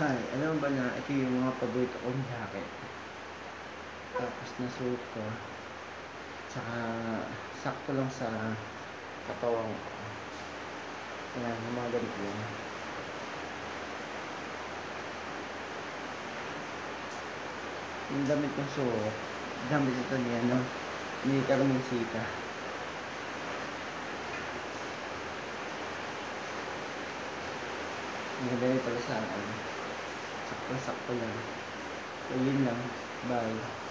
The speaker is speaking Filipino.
Hi, alam ba na ito yung mga paborito kong jacket? Tapos nasuot ko. Tsaka sakto lang sa katawang ko. Ayan, mga ganito yun. Yung damit kong suot, damit ito niya, no? Ni Carmen Sita. Maganda pala sa akin. Sakto-sakto lang. So, yun lang. Bye.